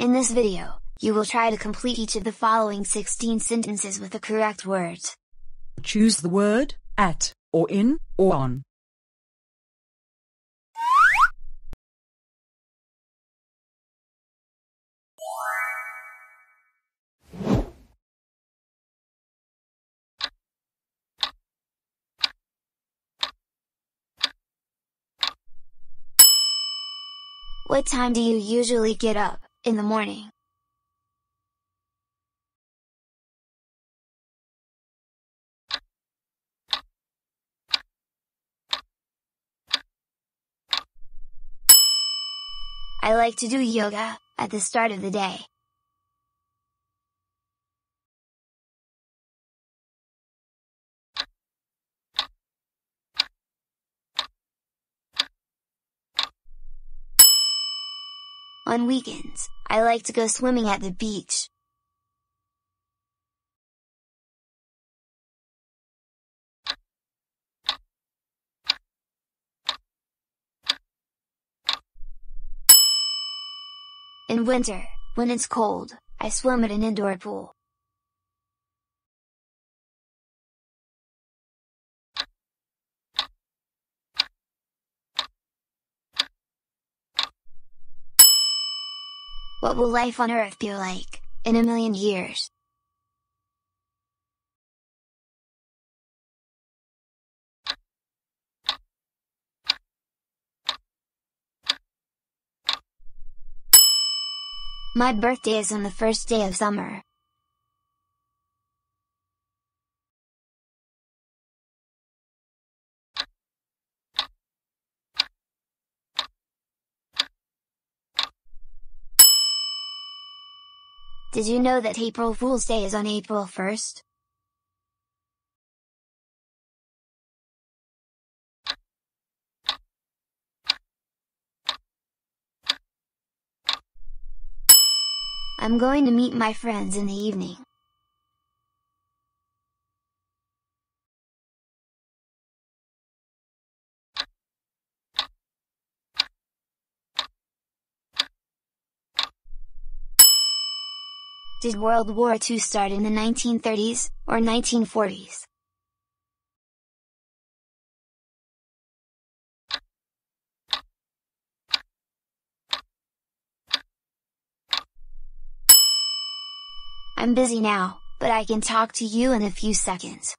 In this video, you will try to complete each of the following 16 sentences with the correct words. Choose the word at, or in, or on. What time do you usually get up, in the morning? I like to do yoga, at the start of the day. On weekends, I like to go swimming at the beach. In winter, when it's cold, I swim at an indoor pool. What will life on Earth be like, in a million years? My birthday is on the first day of summer. Did you know that April Fool's Day is on April 1st? I'm going to meet my friends in the evening. Did World War II start in the 1930s, or 1940s? I'm busy now, but I can talk to you in a few seconds.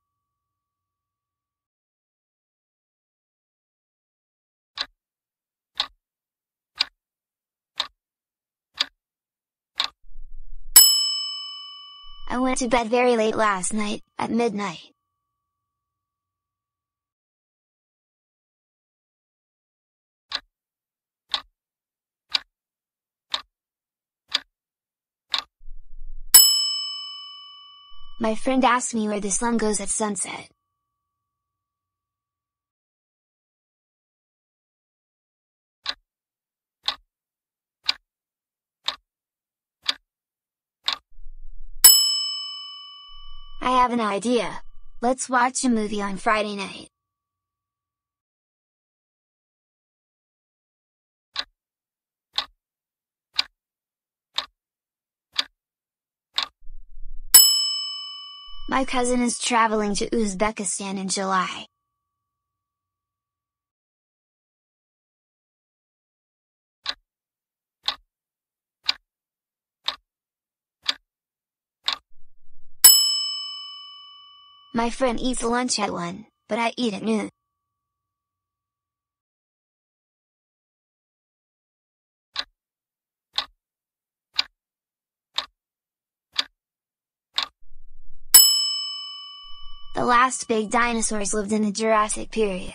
I went to bed very late last night, at midnight. My friend asked me where the sun goes at sunset. I have an idea! Let's watch a movie on Friday night! My cousin is traveling to Uzbekistan in July. My friend eats lunch at 1, but I eat at noon. The last big dinosaurs lived in the Jurassic period.